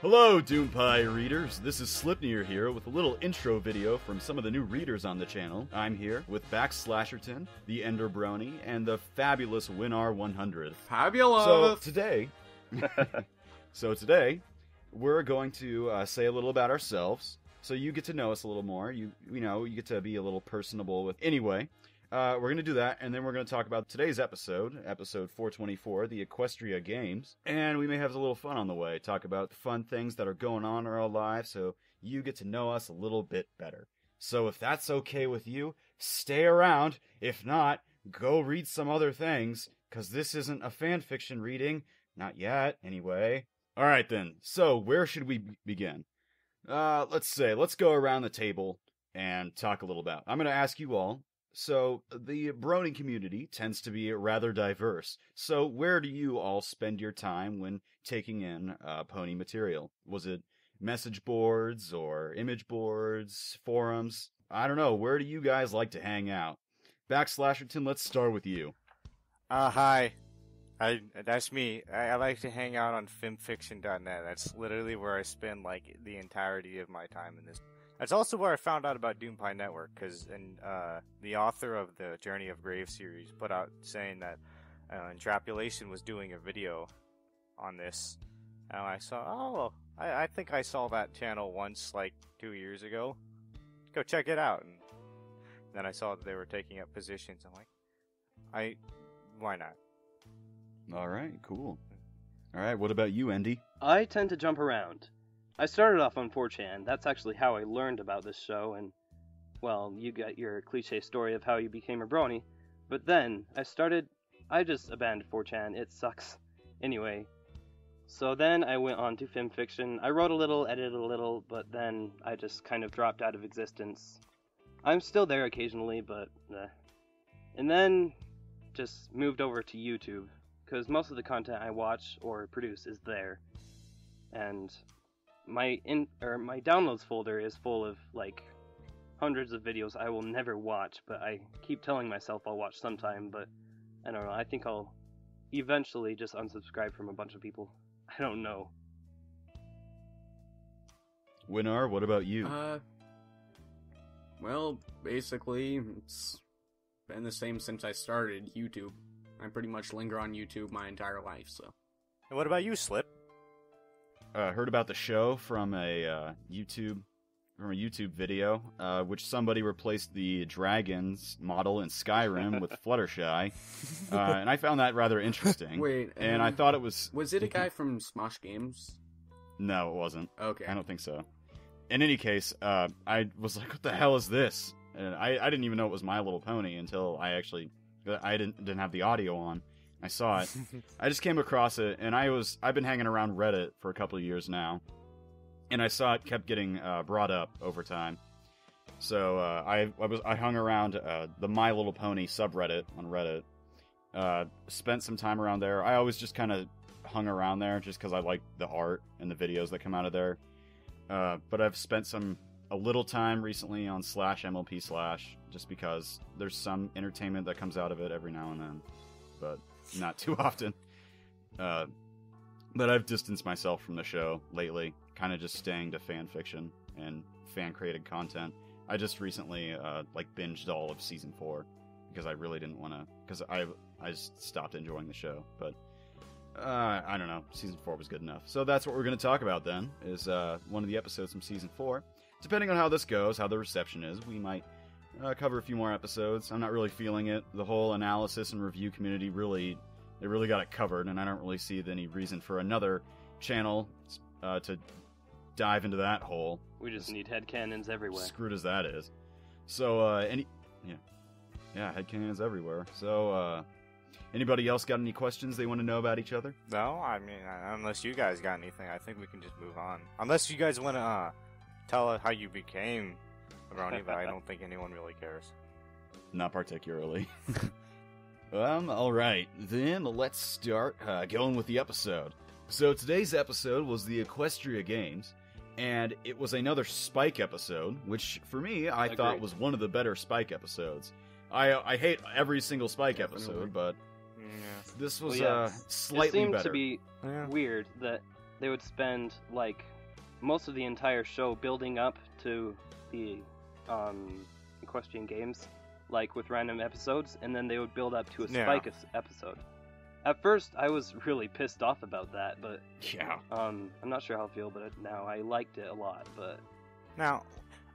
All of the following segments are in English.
Hello, Doompie readers. This is Sleipniiir here with a little intro video from some of the new readers on the channel. I'm here with Backslasherton, the Ender Brony, and the fabulous Winar 100. Fabulous. So today, so today, we're going to uh, say a little about ourselves, so you get to know us a little more. You you know you get to be a little personable with. Anyway, uh, we're going to do that, and then we're going to talk about today's episode, episode 424, the Equestria Games. And we may have a little fun on the way, talk about fun things that are going on in our lives, so you get to know us a little bit better. So if that's okay with you, stay around. If not, go read some other things, because this isn't a fan fiction reading. Not yet, anyway. Alright then, so where should we begin? Uh, let's say, let's go around the table and talk a little about. I'm going to ask you all so, the Brony community tends to be rather diverse. So, where do you all spend your time when taking in uh, pony material? Was it message boards or image boards, forums? I don't know. Where do you guys like to hang out? Backslasherton, let's start with you. Uh, hi. I, that's me. I, I like to hang out on fimfiction.net. That's literally where I spend like the entirety of my time in this. That's also where I found out about Doompie Network, because and uh, the author of the Journey of Grave series put out saying that uh, Intrapulation was doing a video on this, and I saw, oh, I, I think I saw that channel once, like two years ago. Go check it out, and then I saw that they were taking up positions. I'm like, I, why not? All right, cool. All right, what about you, Andy? I tend to jump around. I started off on 4chan. That's actually how I learned about this show, and, well, you got your cliche story of how you became a brony. But then, I started. I just abandoned 4chan. It sucks. Anyway. So then I went on to FimFiction. I wrote a little, edited a little, but then I just kind of dropped out of existence. I'm still there occasionally, but. Eh. And then just moved over to YouTube, because most of the content I watch or produce is there. And my in or my downloads folder is full of like hundreds of videos I will never watch, but I keep telling myself I'll watch sometime, but I don't know. I think I'll eventually just unsubscribe from a bunch of people. I don't know. Winar, what about you? Uh, well, basically, it's been the same since I started YouTube. I pretty much linger on YouTube my entire life, so. And what about you, Slip? Uh, heard about the show from a uh, YouTube from a YouTube video, uh, which somebody replaced the dragons model in Skyrim with Fluttershy, uh, and I found that rather interesting. Wait, and I um, thought it was Was it a guy from Smosh Games? no, it wasn't. Okay. I don't think so. In any case, uh, I was like, "What the hell is this?" And I, I didn't even know it was My Little Pony until I actually I didn't didn't have the audio on. I saw it. I just came across it, and I was I've been hanging around Reddit for a couple of years now, and I saw it kept getting uh, brought up over time. So uh, I I was I hung around uh, the My Little Pony subreddit on Reddit. Uh, spent some time around there. I always just kind of hung around there just because I like the art and the videos that come out of there. Uh, but I've spent some a little time recently on slash MLP slash just because there's some entertainment that comes out of it every now and then, but not too often. Uh, but I've distanced myself from the show lately, kind of just staying to fan fiction and fan created content. I just recently uh, like binged all of season four because I really didn't want to because I I just stopped enjoying the show. But uh, I don't know, season four was good enough. So that's what we're going to talk about then. Is uh, one of the episodes from season four. Depending on how this goes, how the reception is, we might uh, cover a few more episodes. I'm not really feeling it. The whole analysis and review community really, they really got it covered, and I don't really see any reason for another channel uh, to dive into that hole. We just need head headcanons everywhere. Screwed as that is. So, uh, any, yeah, yeah, head headcanons everywhere. So, uh, anybody else got any questions they want to know about each other? No, I mean, uh, unless you guys got anything, I think we can just move on. Unless you guys want to uh, tell us how you became a brony, but I don't think anyone really cares. Not particularly. um, alright, then let's start uh, going with the episode. So today's episode was the Equestria Games, and it was another Spike episode, which for me I thought was one of the better Spike episodes. I I hate every single Spike Definitely. episode, but Yeah. this was Well, yeah. uh, It slightly seemed better. to be Yeah. weird that they would spend like most of the entire show building up to the um, equestrian games, like with random episodes, and then they would build up to a Yeah. Spike episode. At first, I was really pissed off about that, but Yeah. um, I'm not sure how I feel about it now. I liked it a lot, but Now,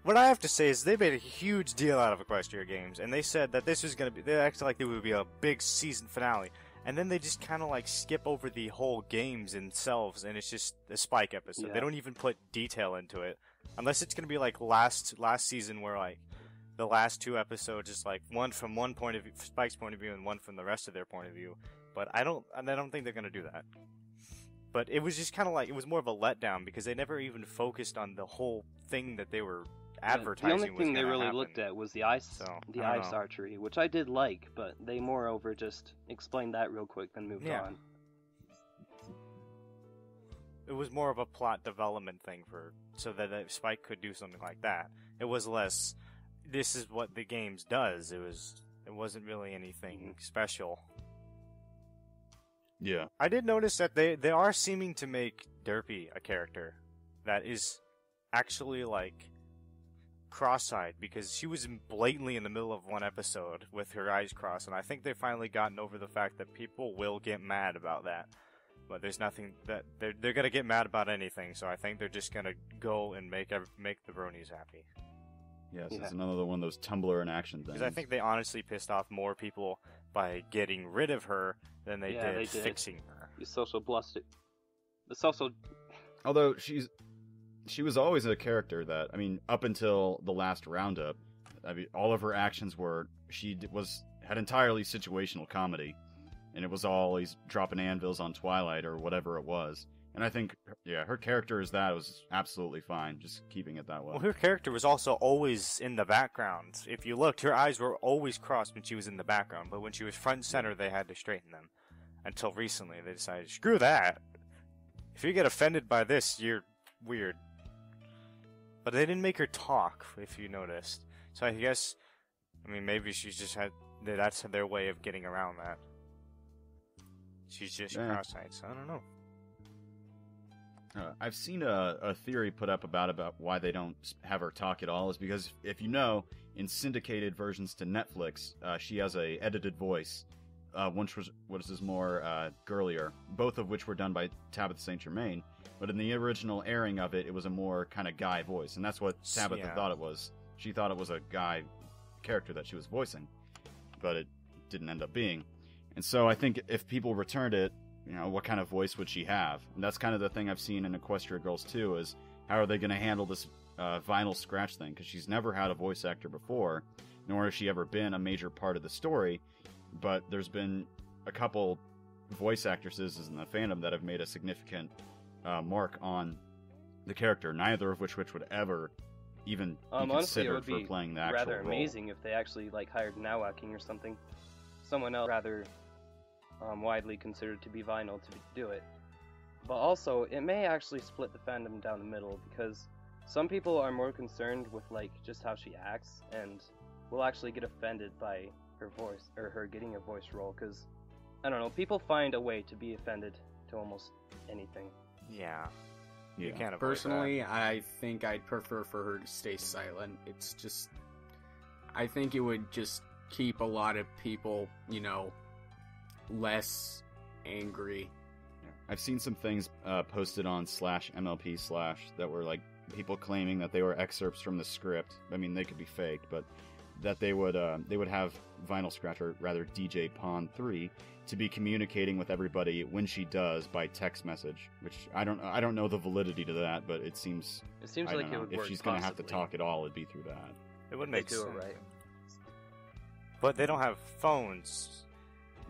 what I have to say is they made a huge deal out of Equestria Games, and they said that this was going to be. They acted like it would be a big season finale, and then they just kind of like skip over the whole games themselves, and it's just a Spike episode. Yeah. They don't even put detail into it, unless it's going to be like last last season where like the last two episodes is like one from one point of view, Spike's point of view, and one from the rest of their point of view. But I don't, and I don't think they're going to do that. But it was just kind of like it was more of a letdown because they never even focused on the whole thing that they were advertising. the only thing they really happen. looked at was the ice, So, the ice know. archery, which I did like, but they moreover just explained that real quick, then moved Yeah. on. It was more of a plot development thing for so that Spike could do something like that. It was less. This is what the games does. It was. It wasn't really anything mm-hmm. special. Yeah. I did notice that they they are seeming to make Derpy a character that is actually like cross-eyed because she was blatantly in the middle of one episode with her eyes crossed, and I think they've finally gotten over the fact that people will get mad about that. But there's nothing that they're they're gonna get mad about anything, so I think they're just gonna go and make make the bronies happy. Yes, Yeah. it's another one of those Tumblr in action things. Because I think they honestly pissed off more people by getting rid of her than they Yeah, did they did. fixing her. The social bluster. The social. Although she's she was always a character that I mean, up until the last roundup, I mean, all of her actions were she was had entirely situational comedy, and it was always dropping anvils on Twilight or whatever it was. And I think, yeah, her character as that was absolutely fine, just keeping it that way. Well, her character was also always in the background. If you looked, her eyes were always crossed when she was in the background, but when she was front center, they had to straighten them. Until recently, they decided, screw that. If you get offended by this, you're weird. But they didn't make her talk, if you noticed. So I guess, I mean, maybe she's just had, that's their way of getting around that. She's just cross-eyed, so I don't know. Uh, I've seen a, a theory put up about about why they don't have her talk at all is because if you know in syndicated versions to Netflix, uh, she has a edited voice, uh, which was what is more uh, girlier, both of which were done by Tabitha St Germain. But in the original airing of it, it was a more kind of guy voice, and that's what Tabitha yeah. thought it was. She thought it was a guy character that she was voicing, but it didn't end up being. And so I think if people returned it, you know, what kind of voice would she have? And that's kind of the thing I've seen in Equestria Girls too. Is how are they going to handle this uh, vinyl scratch thing? Because she's never had a voice actor before, nor has she ever been a major part of the story. But there's been a couple voice actresses in the fandom that have made a significant uh, mark on the character. Neither of which which would ever even Um, be honestly, it considered would for be playing the actual rather role. amazing if they actually like hired Nawaking or something, someone else rather um, widely considered to be vinyl to do it. But also, it may actually split the fandom down the middle because some people are more concerned with like just how she acts and will actually get offended by her voice or her getting a voice role because I don't know, people find a way to be offended to almost anything. Yeah, Yeah. you can't avoid that. Personally, I think I'd prefer for her to stay silent. It's just, I think it would just keep a lot of people, you know, less angry. I've seen some things uh, posted on slash MLP slash that were like people claiming that they were excerpts from the script. I mean, they could be faked, but that they would uh, they would have Vinyl Scratch or rather DJ Pon-3 to be communicating with everybody when she does by text message. Which I don't I don't know the validity to that, but it seems It seems I like don't it would if work. she's gonna have to talk at all, it'd be through that. It would They make sense. it right. But they don't have phones.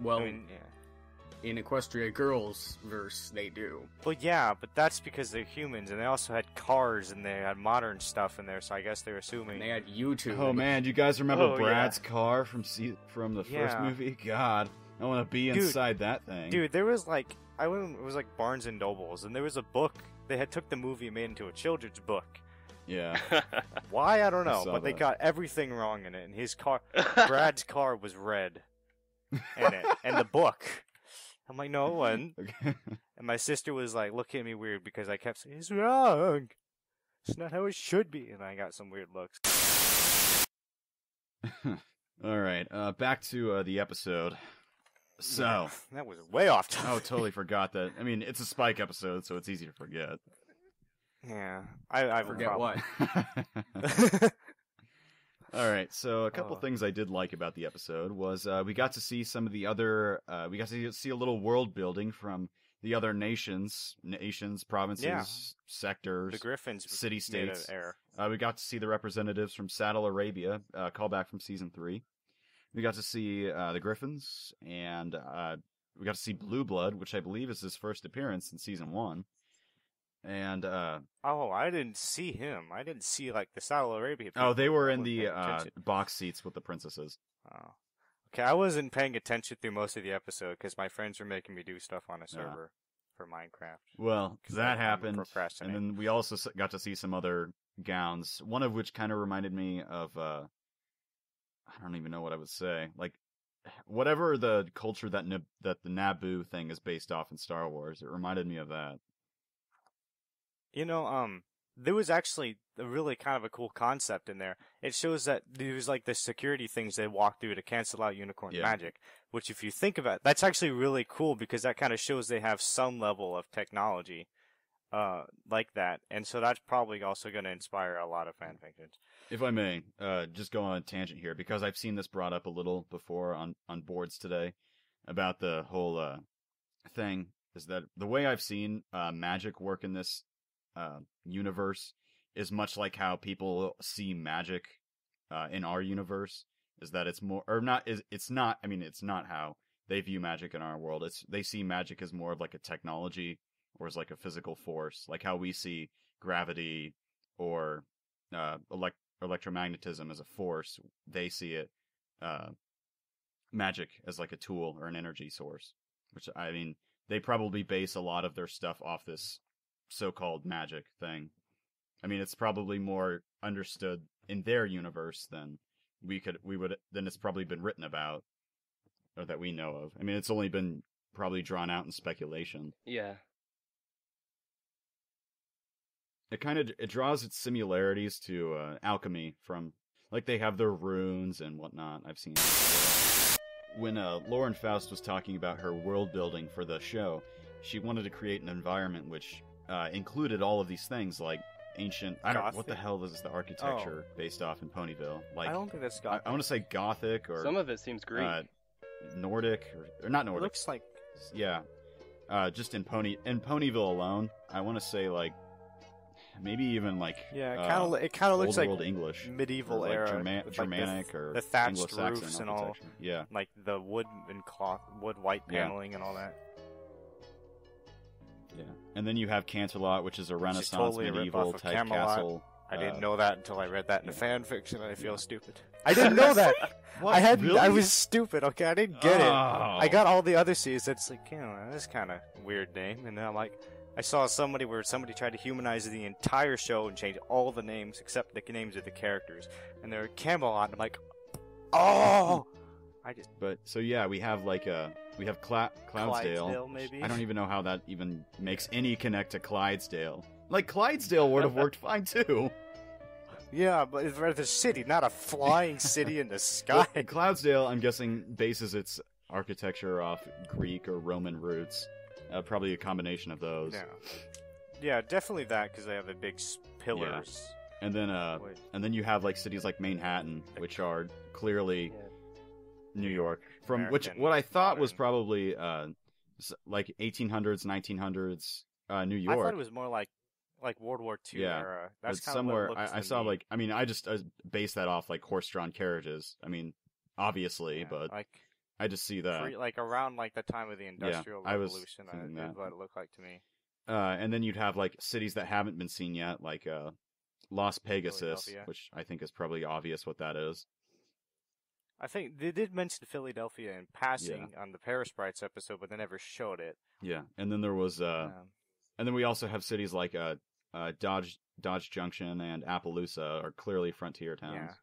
Well, I mean, yeah. in Equestria Girls verse, they do. Well, yeah, but that's because they're humans, and they also had cars and they had modern stuff in there. So I guess they're assuming. And they had YouTube. Oh man, do you guys remember Oh, yeah. Brad's car from se- from the first movie? God, I want to be Dude. inside that thing. Dude, there was like I went. It was like Barnes and Nobles, and there was a book. They had took the movie and made into a children's book. Yeah. Why I don't know, saw but they got everything wrong in it. And his car, Brad's car was red in it, and the book. I'm like, no, it wasn't. Okay. And my sister was like looking at me weird because I kept saying, it's wrong. It's not how it should be. And I got some weird looks. All right, uh, back to uh, the episode. So, that was way off topic. oh, totally forgot that. I mean, it's a Spike episode, so it's easy to forget. Yeah. I, I Forget what? All right, so a couple Oh. things I did like about the episode was uh, we got to see some of the other, uh, we got to see a little world building from the other nations, nations, provinces, Yeah. sectors. the Griffins City states. Uh, we got to see the representatives from Saddle Arabia, uh, callback from season three. We got to see uh, the Griffins, and uh, we got to see Blue Blood, which I believe is his first appearance in season one. And uh, Oh, I didn't see him. I didn't see like the Saudi Arabia. oh, they were in the uh, box seats with the princesses. Oh. Okay, I wasn't paying attention through most of the episode because my friends were making me do stuff on a Yeah. server for Minecraft. Well, that happened, and then we also got to see some other gowns. One of which kind of reminded me of uh, I don't even know what I would say, like whatever the culture that that the Naboo thing is based off in Star Wars. It reminded me of that. You know, um, there was actually a really kind of a cool concept in there. It shows that there's like the security things they walk through to cancel out unicorn Yeah. magic, which if you think about it, that's actually really cool because that kind of shows they have some level of technology, uh, like that. And so that's probably also going to inspire a lot of fan fictions. If I may, uh, just go on a tangent here because I've seen this brought up a little before on on boards today about the whole uh thing. Is that the way I've seen uh, magic work in this uh, universe is much like how people see magic uh, in our universe. Is that it's more or not? Is it's not? I mean, it's not how they view magic in our world. It's they see magic as more of like a technology or as like a physical force, like how we see gravity or uh, elect- electromagnetism as a force. They see it uh, magic as like a tool or an energy source. Which I mean, they probably base a lot of their stuff off this so-called magic thing. I mean, it's probably more understood in their universe than we could we would than it's probably been written about or that we know of. I mean, it's only been probably drawn out in speculation. Yeah. It kind of it draws its similarities to uh, alchemy from like they have their runes and whatnot. I've seen when uh, Lauren Faust was talking about her world building for the show, she wanted to create an environment which uh, included all of these things like ancient. I don't what the hell is the architecture based off in Ponyville? Like I don't think that's I, got. I want to say Gothic or Some of it seems Greek. uh, Nordic or, or not it Nordic. looks like Yeah, uh, just in Pony in Ponyville alone, I want to say like maybe even like yeah, it uh, kind of it kind of looks Old like World English, medieval or like era, Germa- with, like, the Germanic th- or the thatched Anglo-Saxon roofs and all. Yeah, like the wood and cloth, wood white Yeah. paneling and all that. Yeah. And then you have Canterlot, which is a is Renaissance totally medieval ripoff type Camelot. castle. I Uh, didn't know that until I read that in a fan fiction, and I feel Yeah. stupid. I didn't know that. What? I had I was stupid. Okay, I didn't get it. Oh. I got all the other C's. It's like, you know, that's kind of weird name. And then I'm like, I saw somebody where somebody tried to humanize the entire show and change all the names except the names of the characters, and they're Camelot. And I'm like, oh, I just But so yeah, we have like uh we have Cla- Cloudsdale. Clydesdale, maybe. I don't even know how that even makes any connect to Clydesdale. Like Clydesdale would have worked fine too. Yeah, but it's rather city, not a flying city in the sky. Well, Cloudsdale, I'm guessing, bases its architecture off Greek or Roman roots. Uh, probably a combination of those. Yeah, yeah, definitely that because they have the big s- pillars. And then, uh, Wait. and then you have like cities like Manhattan, which are clearly Yeah. New York. From which, what I thought was probably uh, like 1800s, 1900s uh, New York. I thought it was more like like World War II Yeah, era. That's kind somewhere of what it looks I, I saw me. like I mean I just I based that off like horse-drawn carriages. I mean, obviously, Yeah, but like I just see that. pre, like around like the time of the industrial Revolution. I was thinking uh, that. what it looked like to me. Uh, and then you'd have like cities that haven't been seen yet, like uh, Las Pegasus, which I think is probably obvious what that is. I think they did mention Philadelphia in passing on the parasprites episode, but they never showed it. Yeah, and then there was uh, Um, and then we also have cities like uh, uh, Dodge Dodge Junction and Appaloosa are clearly frontier towns. yeah.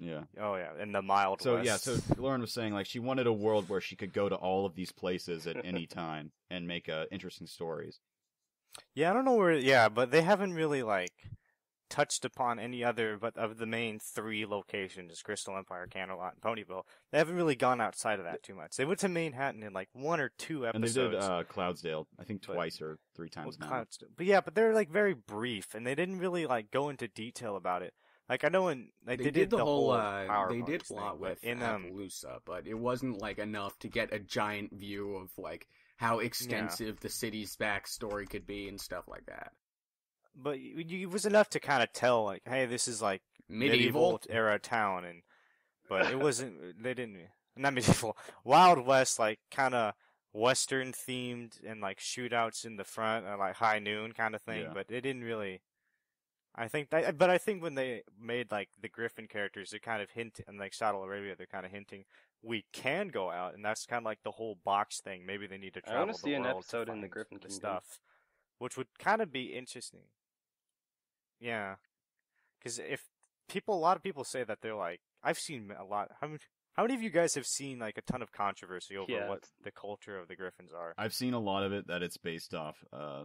Yeah. Oh yeah, in the mild So west. yeah, so Lauren was saying like she wanted a world where she could go to all of these places at any time and make uh, interesting stories. yeah, I don't know where. Yeah, but they haven't really like touched upon any other but of the main three locations: Crystal Empire, Camelot, and Ponyville. They haven't really gone outside of that too much. They went to Manhattan in like one or two episodes. And they did uh, Cloudsdale, I think But- twice or three Well, times now. Clouds- But yeah, but they're like very brief, and they didn't really like go into detail about it. Like I know in like, they, they, did the, whole. Uh, they did Rangers a lot thing, but with in um Appaloosa, but it wasn't like enough to get a giant view of like how extensive the city's backstory could be and stuff like that. But you, you- it was enough to kind of tell like, hey, this is like Medieval. era town, and but it wasn't. they didn't not medieval. Wild West, like kind of western themed and like shootouts in the front, and like high noon kind of thing. Yeah. But it didn't really. I think that, but I think when they made like the Griffin characters, they kind of hint, and like Saddle Arabia, they're kind of hinting we can go out, and that's kind of like the whole box thing. Maybe they need to I travel wanna the see an world to episode in the find Griffin the stuff, which would kind of be interesting. Yeah, because if people, a lot of people say that they're like, I've seen a lot. How many? How many of you guys have seen like a ton of controversy over Yeah. what the culture of the Griffins are? I've seen a lot of it that it's based off uh,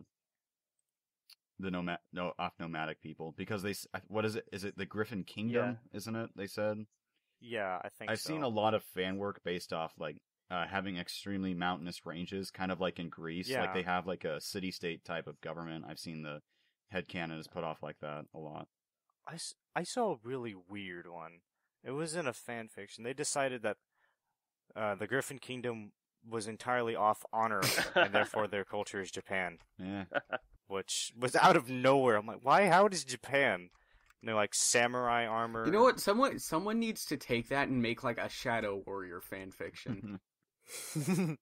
the nomad, no, off nomadic people because they, what is it? Is it the Griffin Kingdom? Isn't it? They said. Yeah, I think I've so. seen a lot of fan work based off like uh, having extremely mountainous ranges, kind of like in Greece. Yeah. Like they have like a city state type of government. I've seen the headcanon is put off like that a lot. I, I saw a really weird one. It was in a fan fiction. They decided that uh, the Griffin Kingdom was entirely off honor, and therefore their culture is Japan, Yeah. which was out of nowhere. I'm like, why? How does Japan? You know, like samurai armor. You know what? Someone someone needs to take that and make like a Shadow Warrior fan fiction.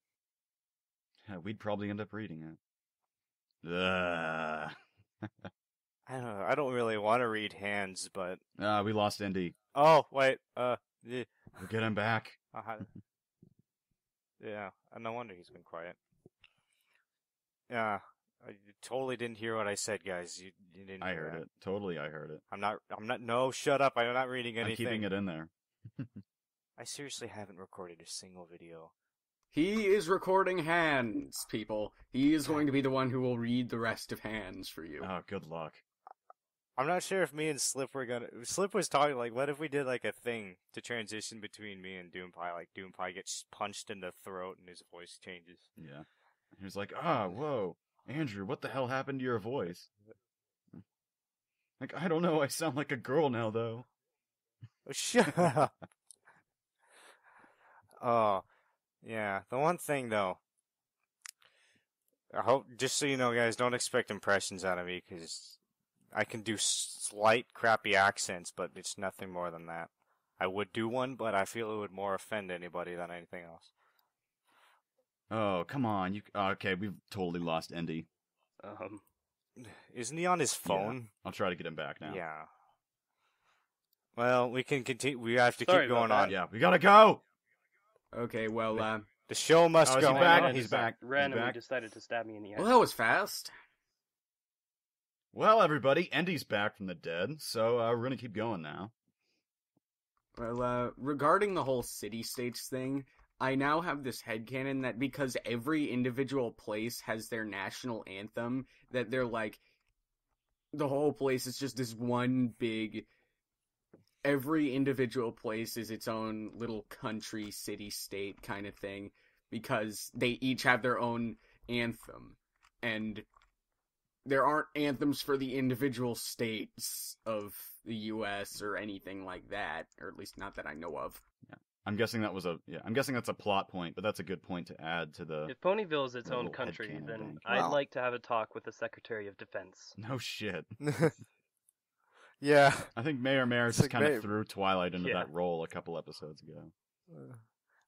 Yeah, We'd probably end up reading it. Ugh. I don't know. I don't really want to read hands, but Uh, we lost Indy. oh wait, uh, yeah, We'll get him back. uh, yeah. No wonder he's been quiet. Yeah, I totally didn't hear what I said, guys. You, you didn't. I hear heard that. it. Totally, I heard it. I'm not. I'm not. No, shut up. I'm not reading anything. I'm keeping it in there. I seriously haven't recorded a single video. He is recording hands, people. He is going to be the one who will read the rest of hands for you. Oh, good luck. I'm not sure if me and Slip were gonna. Slip was talking like, what if we did like a thing to transition between me and Doompie? Like Doompie gets punched in the throat and his voice changes. Yeah. He was like, ah, whoa, Andrew, what the hell happened to your voice? Like, I don't know. I sound like a girl now, though. Oh, shut up. Oh, yeah. The one thing though, I hope just so you know, guys, don't expect impressions out of me because I can do slight crappy accents, but it's nothing more than that. I would do one, but I feel it would more offend anybody than anything else. Oh, come on. You okay? We've totally lost Indy. Um, Isn't he on his phone? I'll try to get him back now. Yeah. Well, we can continue. We have to Sorry keep going on. Yeah, we gotta go. Okay, well, uh, The show must Oh, is go he back? on. He's back. He's randomly back. decided to stab me in the eye. well, that was fast. Well, everybody, Indy's back from the dead, so uh, we're gonna keep going now. Well, uh, regarding the whole city states thing, I now have this headcanon that because every individual place has their national anthem, that they're like, the whole place is just this one big. Every individual place is its own little country, city, state kind of thing, because they each have their own anthem. And there aren't anthems for the individual states of the U.S. or anything like that, or at least not that I know of. Yeah. I'm guessing that was a yeah. I'm guessing that's a plot point, but that's a good point to add to the. If Ponyville is its own country, then. I'd Well- like to have a talk with the Secretary of Defense. No shit. yeah. I think Mayor Maris It's just like kind of threw Twilight into Yeah. that role a couple episodes ago.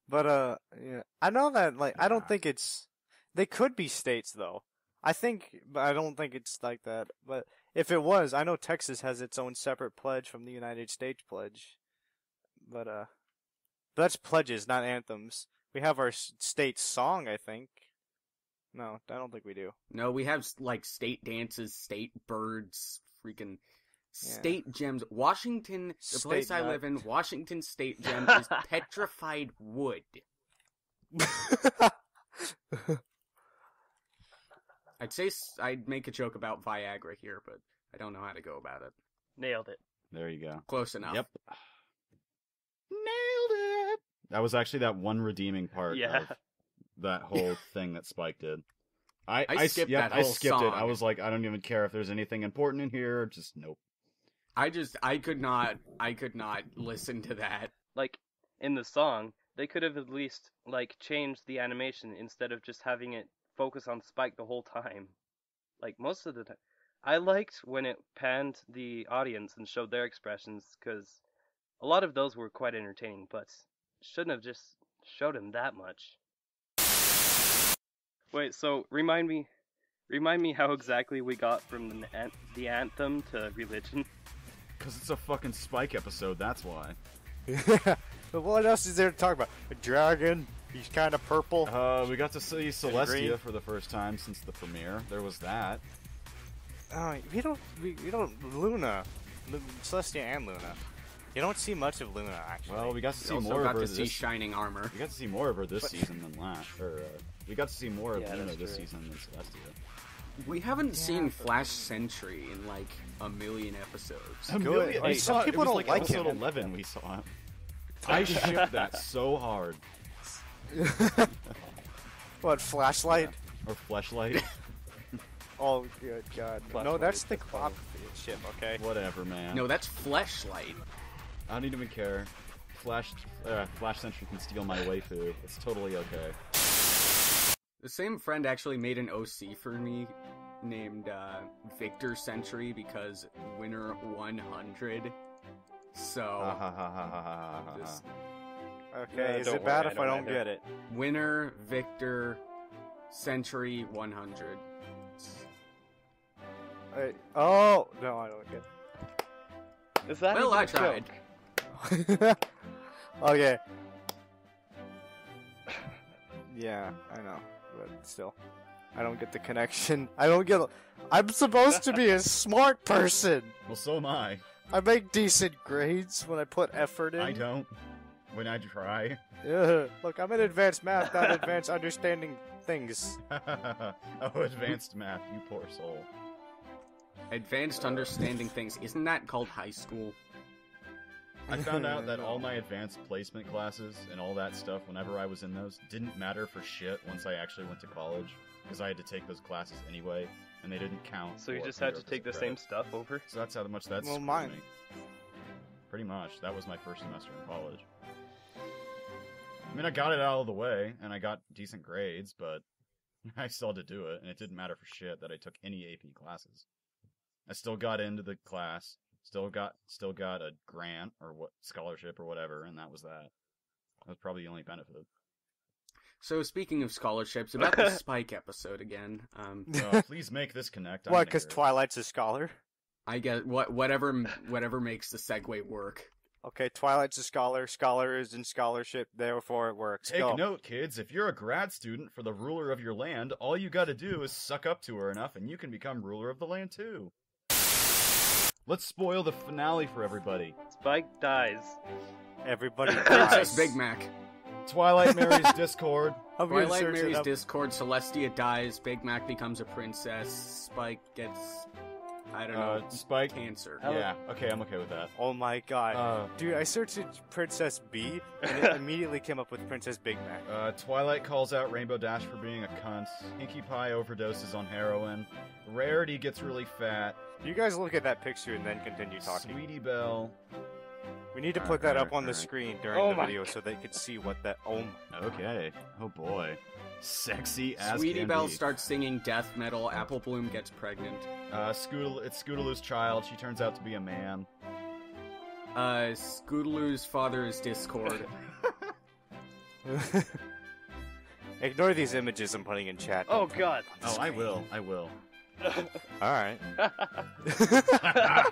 But uh, yeah, I know that like I don't think it's. They could be states though. I think, but I don't think it's like that. But if it was, I know Texas has its own separate pledge from the United States pledge. But uh, but that's pledges, not anthems. We have our s- state song, I think. No, I don't think we do. No, we have like state dances, state birds, freaking State gems. Washington, the State place I live in, Washington State gem is petrified wood. I'd say I'd make a joke about Viagra here, but I don't know how to go about it. Nailed it. There you go. Close enough. Yep. Nailed it. That was actually that one redeeming part Yeah. of that whole thing that Spike did. I I s- skipped yeah, that I whole skipped it. I was like, I don't even care if there's anything important in here. Just nope. I just I could not I could not listen to that. Like in the song, they could have at least like changed the animation instead of just having it focus on Spike the whole time. Like most of the time, I liked when it panned the audience and showed their expressions because a lot of those were quite entertaining, but shouldn't have just showed him that much. Wait, so remind me, remind me how exactly we got from the an- the anthem to religion. Because it's a fucking Spike episode. That's why. but what else is there to talk about? A dragon. He's kind of purple. Uh, we got to see Celestia for the first time since the premiere. There was that. Oh, we don't. We, we don't. Luna, Lu- Celestia and Luna. You don't see much of Luna actually. Well, we got to see also more got of her to see this. shining armor. we got to see more of her this But- season than last. Or uh, we got to see more of Yeah, Luna this true. season than Celestia. We haven't Yeah, seen but- Flash Sentry in like a million episodes. A Good. million- Like, some saw people it was don't like, like episode him. eleven. We saw it. I shipped that so hard. what flashlight? Or fleshlight. Oh, good God! no, that's the that's clock ship. Okay. Whatever, man. No, that's Fleshlight. I don't even care. Flash, uh, Flash Sentry can steal my waifu. It's totally okay. The same friend actually made an OC for me named uh, Victor Sentry because winner 100. So, just Okay. Uh, is it bad if I don't don't either. get it? winner Victor Sentry 100. Uh, oh no, I don't get. Is that Well, even I a tried. okay. Yeah, I know, but still, I don't get the connection. I don't get. I'm supposed to be a smart person. Well, so am I. I make decent grades when I put effort in. I don't. When I try. Ugh. Look, I'm in advanced math, not advanced understanding things. oh, advanced math, you poor soul. Advanced understanding things. Isn't that called high school? I found out that all my advanced placement classes and all that stuff, whenever I was in those, didn't matter for shit once I actually went to college. Because I had to take those classes anyway, and they didn't count. So you just had to take the credit. same stuff over. So that's how much that's Well, mine- me. Pretty much. That was my first semester in college. I mean, I got it out of the way, and I got decent grades, but I still had to do it, and it didn't matter for shit that I took any AP classes. I still got into the class, still got still got a grant or what scholarship or whatever, and that was that. That was probably the only benefit. So, speaking of scholarships, about the Spike episode again, um, Uh, please make this connect. I'm What? Because. Twilight's a scholar. I get what whatever whatever makes the segue work. Okay, Twilight's a scholar. Scholar is in scholarship, therefore it works. Take Go. note, kids. If you're a grad student for the ruler of your land, all you gotta do is suck up to her enough, and you can become ruler of the land too. Let's spoil the finale for everybody. Spike dies. Everybody dies. Big Mac. Twilight marries Discord. Twilight search marries. Discord. Celestia dies. Big Mac becomes a princess. Spike gets, I don't know, Uh, Spike. cancer. Yeah. Okay, I'm okay with that. Oh my god. Uh, Dude, I searched Princess B, and it immediately came up with Princess Big Mac. uh, Twilight calls out Rainbow Dash for being a cunt. Pinkie Pie overdoses on heroin. Rarity gets really fat. You guys look at that picture and then continue talking. Sweetie Belle. We need to put that up on the alright. screen during Oh the my video so they could see what that. Oh, my- Okay. Oh boy. Sexy as Sweetie can Belle be. starts singing death metal. Apple Bloom gets pregnant. Uh, Scootal- it's Scootaloo's child. She turns out to be a man. Uh, Scootaloo's father is Discord. Ignore these images I'm putting in chat. Oh god. Oh, I will. I will. Alright.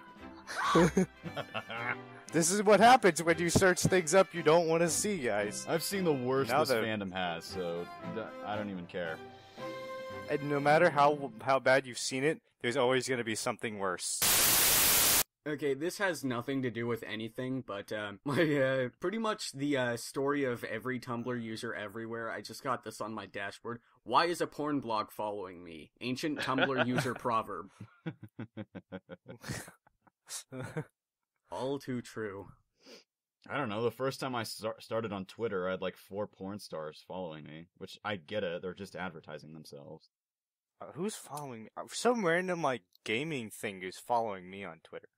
this is what happens when you search things up you don't want to see, guys. I've seen the worst Now this the- fandom has, so th- I don't even care. And no matter how how bad you've seen it, there's always going to be something worse. Okay, this has nothing to do with anything, but um, my, uh, pretty much the uh, story of every Tumblr user everywhere. I just got this on my dashboard. Why is a porn blog following me? Ancient Tumblr user proverb. All too true. I don't know. The first time I star- started on Twitter, I had like four porn stars following me, which I get it. They're just advertising themselves. Uh, who's following me? Uh, Some random like gaming thing is following me on Twitter.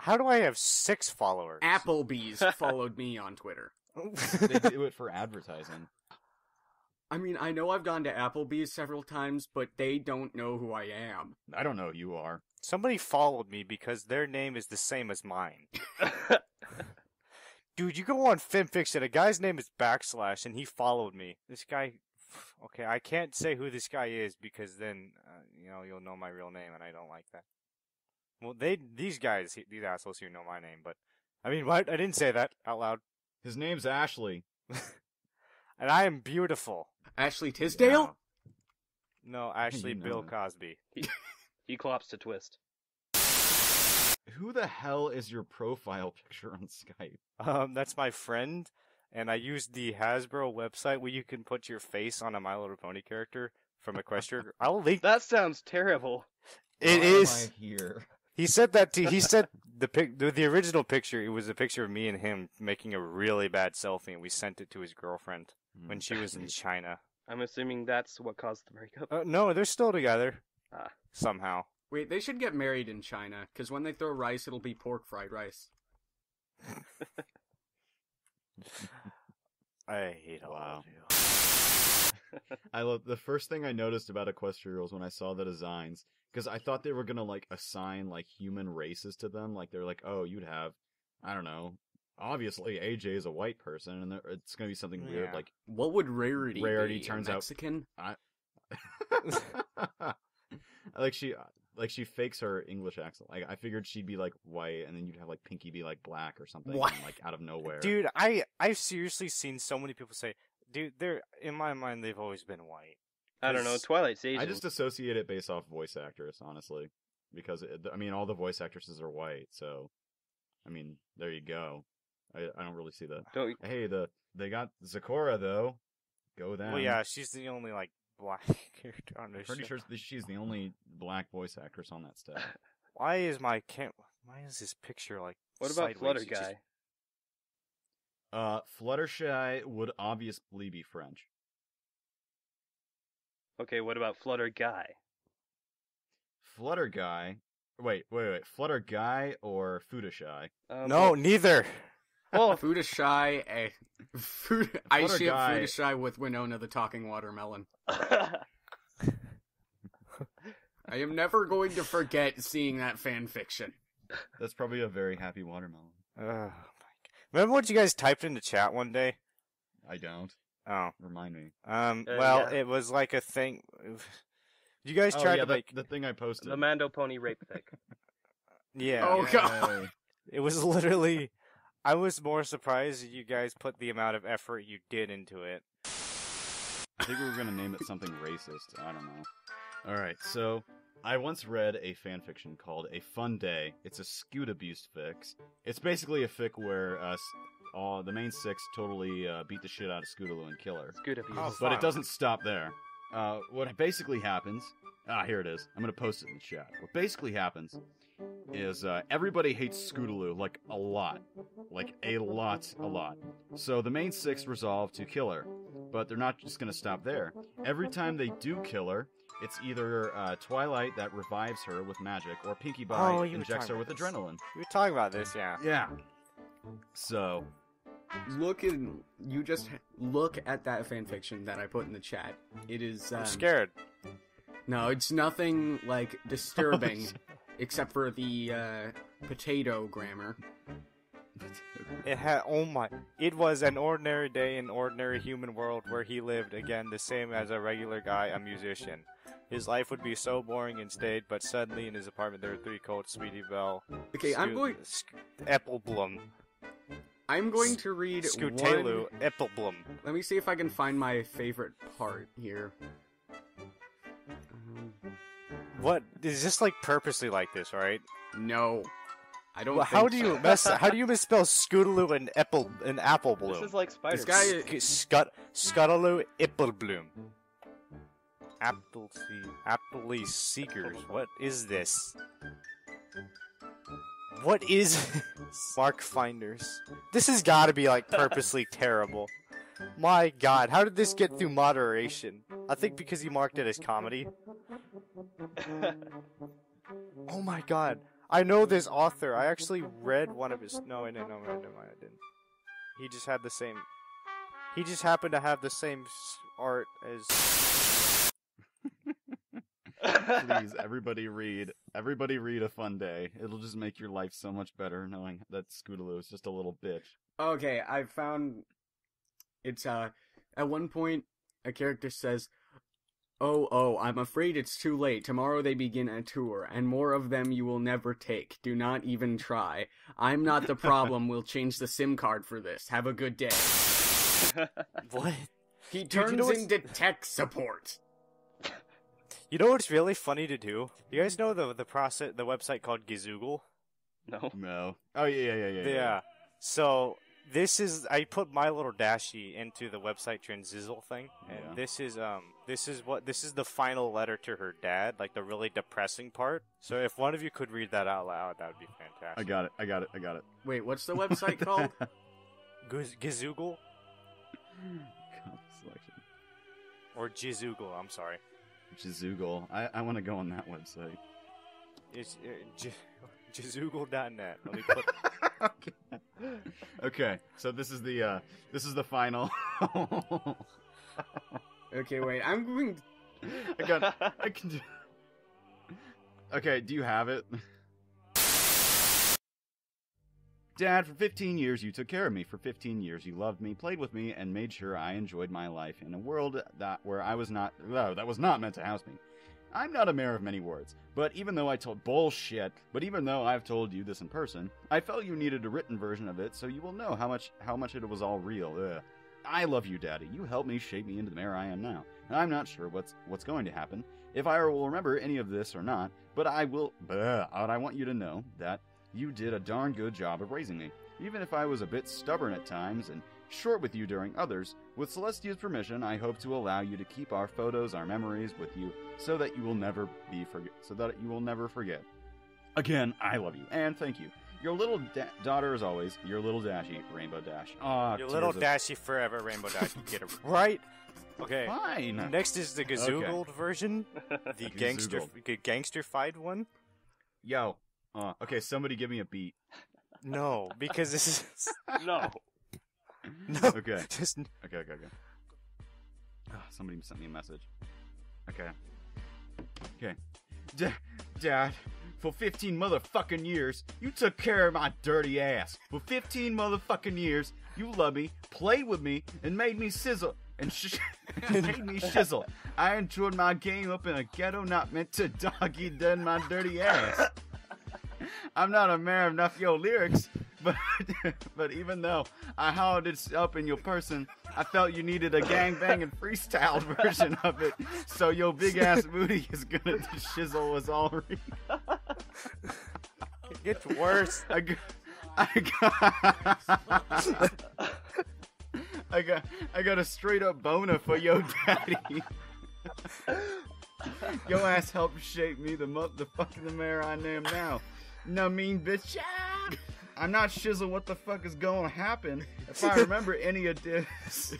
How do I have six followers? Applebee's followed me on Twitter. They do it for advertising. I mean, I know I've gone to Applebee's several times, but they don't know who I am. I don't know who you are. Somebody followed me because their name is the same as mine. Dude, you go on FimFiction, a guy's name is Backslash, and he followed me. This guy, okay, I can't say who this guy is because then, uh, you know, you'll know my real name, and I don't like that. Well, they, these guys, these assholes here know my name, but, I mean, what? I didn't say that out loud. His name's Ashley. And I am beautiful. Ashley Tisdale? No, Ashley You know Bill that. Cosby. he clops to twist. Who the hell is your profile picture on Skype? Um, that's my friend, and I used the Hasbro website where you can put your face on a My Little Pony character from Equestria. I'll link. That sounds terrible. It Why is. am I here. He said that to. He said the pic. The, the original picture. It was a picture of me and him making a really bad selfie, and we sent it to his girlfriend when she was in China. I'm assuming that's what caused the breakup. Uh, no, they're still together. Ah. Somehow. Wait, they should get married in China, because when they throw rice, it'll be pork fried rice. I hate all Wow. of you. I love the first thing I noticed about Equestria was when I saw the designs because I thought they were gonna like assign like human races to them. Like they're like, oh, you'd have, I don't know. Obviously, AJ is a white person, and it's gonna be something weird like What would rarity Rarity be? A turns out- Mexican? like she like she fakes her English accent. Like I figured she'd be like white, and then you'd have like Pinky be like black or something, What? and, like out of nowhere. Dude, I I've seriously seen so many people say, dude, they're in my mind they've always been white. I don't know. It's- Twilight's Asian. I just associate it based off voice actress, honestly, because uh, it, I mean all the voice actresses are white, so I mean there you go. I I don't really see that. don't. Hey, the they got Zecora though. Go them. Well, yeah, she's the only like black character on the pretty show. sure she's the only black voice actress on that stuff. Why is my cam? Why is this picture like? What about sideways? Flutter It just- Guy? Uh, Fluttershy would obviously be French. Okay, what about Flutter Guy? Flutter guy. Wait, wait, wait. Flutter guy or Futashy? Um, No, neither. Well, Futashy, eh, Food, I What a ship guy. Futashy with Winona the talking watermelon. I am never going to forget seeing that fan fiction. That's probably a very happy watermelon. Oh my God. Remember what you guys typed into chat one day? I don't. Oh, Remind me. um, Uh, well, yeah. it was like a thing. You guys oh, tried yeah, to the, make, the thing I posted. the Mando Pony rape fic. yeah. Oh, God. It was literally. I was more surprised you guys put the amount of effort you did into it. I think we were gonna name it something racist. I don't know. All right, so I once read a fan fiction called "A Fun Day." It's a scoot abuse fix. It's basically a fic where uh, s- all the main six totally uh, beat the shit out of Scootaloo and kill her. Good abuse. Oh, But it doesn't stop there. Uh, what basically happens? Ah, here it is. I'm gonna post it in the chat. What basically happens is uh, everybody hates Scootaloo like a lot, like a lot, a lot. So the main six resolve to kill her, but they're not just gonna stop there. Every time they do kill her, it's either uh, Twilight that revives her with magic, or Pinkie Pie Oh, injects her with this. adrenaline. We were talking about this, yeah. Yeah. So Look in, you just look at that fan fiction that I put in the chat. It is. Um, I'm scared. No, it's nothing like disturbing, except for the uh, potato grammar. It had oh my! It was an ordinary day in ordinary human world where he lived again, the same as a regular guy, a musician. His life would be so boring and staid, but suddenly in his apartment there were three coats: Sweetie Belle, Okay, I'm going. Sc- Appleblum, I'm going to read Scootaloo, one. Appleblum. Let me see if I can find my favorite part here. What is this like purposely like this, right? no, I don't. Well, how think do so. you mess? How do you misspell Scootaloo and apple and apple bloom? This is like spider. This guy- Scut Scuttaloo Ippelbloom. Apple Appley Seekers. What is this? What is Mark Finders? This has got to be like purposely terrible. My God, how did this get through moderation? I think because he marked it as comedy. Oh my God, I know this author. I actually read one of his. No, no, no, no, no, I didn't. He just had the same. He just happened to have the same art as. Please, everybody read. Everybody read a fun day. It'll just make your life so much better knowing that Scootaloo is just a little bitch. Okay, I found it's uh at one point a character says, "Oh, oh, I'm afraid it's too late. Tomorrow they begin a tour, and more of them you will never take. Do not even try. I'm not the problem. we'll change the SIM card for this. Have a good day." What? He you turns know into tech support. You know what's really funny to do? You guys know the the process the website called Gizoogle? no. No. Oh yeah, yeah, yeah, yeah. Yeah. So this is I put my little dashie into the website Transizzle thing, and Yeah. this is um this is what this is the final letter to her dad, like the really depressing part. So if one of you could read that out loud, that would be fantastic. I got it. I got it. I got it. Wait, what's the website called? Giz- Gizoogle God, selection. or Gizoogle? I'm sorry. Jizoogle. I, I want to go on that website. It's uh, G- Gizoogle.net. Let me put. okay. Okay. So this is the uh this is the final. okay, wait. I'm going. I got. I can do. Okay. Do you have it? Dad, for 15 years you took care of me. For 15 years you loved me, played with me, and made sure I enjoyed my life in a world that where I was not no, that was not meant to house me. I'm not a mayor of many words, but even though I told bullshit, but even though I've told you this in person, I felt you needed a written version of it so you will know how much how much it was all real. Ugh. I love you, Daddy. You helped me shape me into the mayor I am now, and I'm not sure what's what's going to happen, if I will remember any of this or not. But I will. But I want you to know that you did a darn good job of raising me, even if I was a bit stubborn at times and short with you during others. With Celestia's permission, I hope to allow you to keep our photos, our memories with you, so that you will never be forget. So that you will never forget. Again, I love you and thank you. Your little da- daughter, as always, your little Dashie, Rainbow Dash. Ah, Your little tears of- dashy forever, Rainbow Dash. Get it right. Okay. Fine. Next is the Gazoogled version, the gangster Gazoogled. g- gangster-fied one. Yo. Uh, okay, somebody give me a beat. No, because this is no. no. Okay. Just Okay, okay, okay. Ah, somebody sent me a message. Okay. Okay. D- Dad, for 15 motherfucking years, you took care of my dirty ass. For 15 motherfucking years, you loved me, played with me, and made me sizzle. And sh- made me shizzle. I enjoyed my game up in a ghetto not meant to doggy den my dirty ass. I'm not a man of enough your lyrics, but but even though I hauled it up in your person, I felt you needed a gang gangbanging freestyle version of it. So your big ass booty is gonna shizzle us all. Re- it gets worse. I got, I got, I got, I got a straight up boner for yo daddy. Yo ass helped shape me the motherfucking the mayor I am now. No mean bitch. ah! I'm not shizzle what the fuck is gonna happen if I remember any of this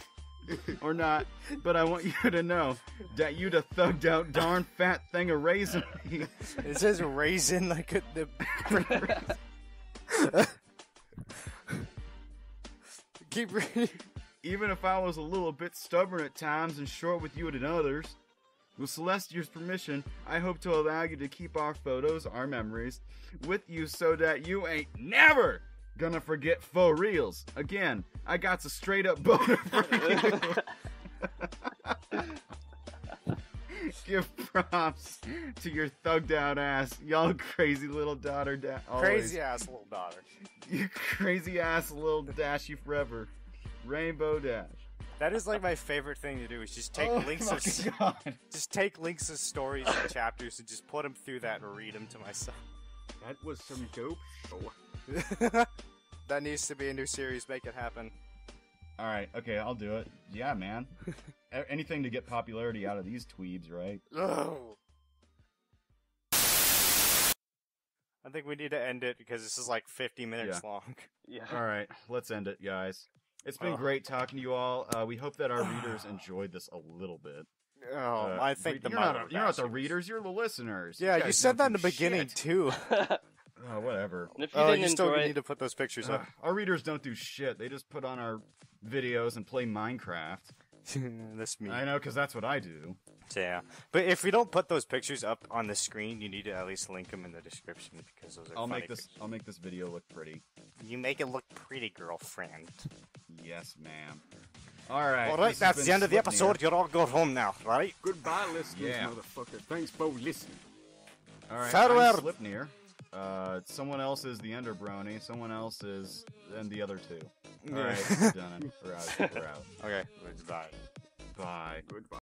or not, but I want you to know that you the thugged out darn fat thing of raising me. It says raisin like a, the. Keep reading. Even if I was a little bit stubborn at times and short with you at others, with Celestia's permission, I hope to allow you to keep our photos, our memories, with you so that you ain't never gonna forget for reals. Again, I got a straight up boner for you. Give props to your thugged out ass, y'all crazy little daughter. Da- always. Crazy ass little daughter. You crazy ass little dashy forever. Rainbow Dash. That is like my favorite thing to do. Is just take oh links of God. just take links of stories and chapters and just put them through that and read them to myself. That was some dope show. that needs to be a new series. Make it happen. All right, okay, I'll do it. Yeah, man. Anything to get popularity out of these tweebs, right? Oh. I think we need to end it because this is like 50 minutes long. Yeah. All right, let's end it, guys. It's been Oh. great talking to you all. Uh, we hope that our readers enjoyed this a little bit. Oh, Uh, I think the you're not, you're not the readers, you're the listeners. Yeah, you guys said that in the beginning shit. too. Oh, whatever. And if you Oh, didn't you still enjoy need to put those pictures Uh, up. our readers don't do shit. They just put on our videos and play Minecraft. That's me. I know, because that's what I do. Yeah, but if we don't put those pictures up on the screen, you need to at least link them in the description because those are. I'll funny make this. pictures. I'll make this video look pretty. You make it look pretty, girlfriend. Yes, ma'am. All right. All right, this has that's been the end of the Sleipniiir. episode. You're all go home now, right? Goodbye, listeners, Yeah. motherfucker. Thanks for listening. All right, Farewell. I'm Sleipniiir. Uh, someone else is the Ender Brony. Someone else is and the other two. All right, we're done. We're out. We're out. Okay, bye. Bye. Goodbye.